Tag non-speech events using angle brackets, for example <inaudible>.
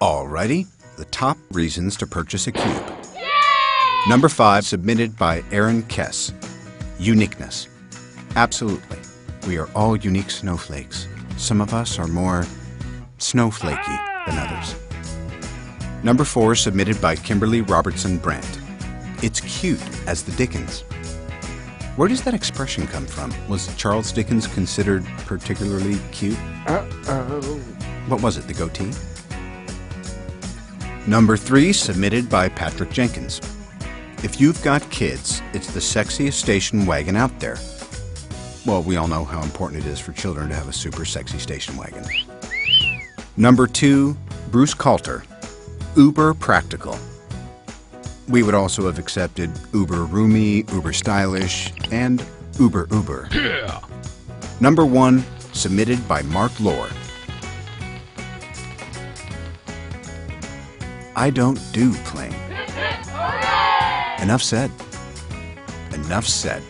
Alrighty, the top reasons to purchase a cube. Number five, submitted by Aaron Kess. Uniqueness. Absolutely. We are all unique snowflakes. Some of us are more snowflakey than ah! others. Number four, submitted by Kimberly Robertson Brandt. It's cute as the Dickens. Where does that expression come from? Was Charles Dickens considered particularly cute? Uh-oh. What was it, the goatee? Number three, submitted by Patrick Jenkins. If you've got kids, it's the sexiest station wagon out there. Well, we all know how important it is for children to have a super sexy station wagon. Number two, Bruce Coulter. Uber practical. We would also have accepted uber roomy, uber stylish, and uber uber. Yeah. Number one, submitted by Mark Lohr. I don't do plain. <laughs> Enough said. Enough said.